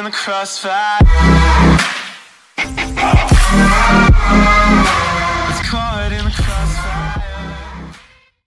In the crossfire